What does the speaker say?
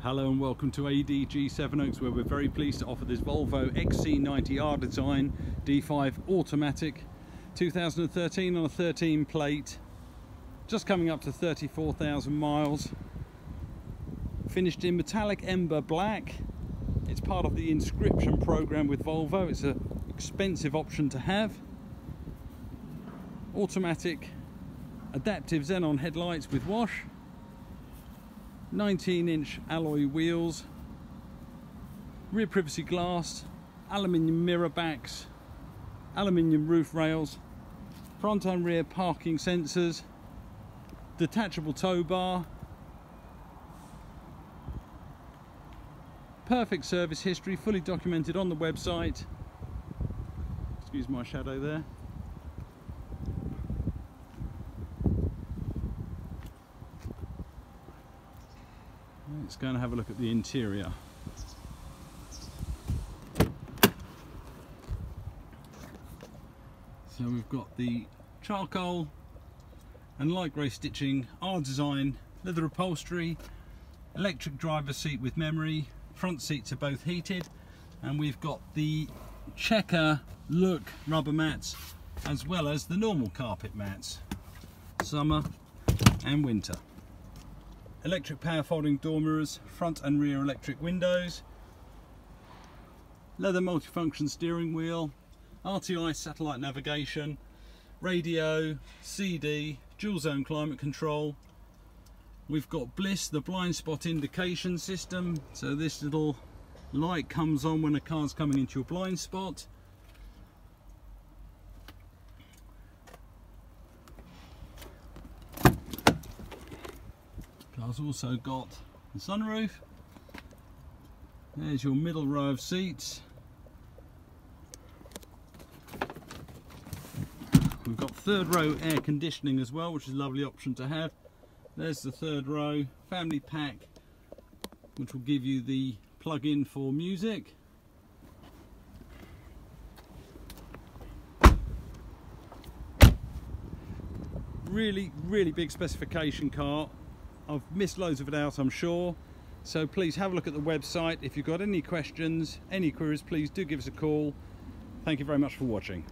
Hello and welcome to ADG Sevenoaks where we're very pleased to offer this Volvo XC90R design D5 automatic 2013 on a 13 plate just coming up to 34,000 miles. Finished in metallic ember black. It's part of the inscription program with Volvo. It's an expensive option to have. Automatic adaptive xenon headlights with wash 19 inch alloy wheels, rear privacy glass, aluminium mirror backs, aluminium roof rails, front and rear parking sensors, detachable tow bar, perfect service history fully documented on the website, excuse my shadow there, Let's go and have a look at the interior. So we've got the charcoal and light grey stitching, R design, leather upholstery, electric driver seat with memory, front seats are both heated and we've got the checker look rubber mats as well as the normal carpet mats, summer and winter electric power folding door mirrors, front and rear electric windows, leather multifunction steering wheel, RTI satellite navigation, radio, CD, dual zone climate control. We've got BLIS, the blind spot indication system. So this little light comes on when a car's coming into your blind spot. Car's also got the sunroof. There's your middle row of seats. We've got third row air conditioning as well, which is a lovely option to have. There's the third row family pack, which will give you the plug-in for music. Really, really big specification car I've missed loads of it out, I'm sure. So please have a look at the website. If you've got any questions, any queries, please do give us a call. Thank you very much for watching.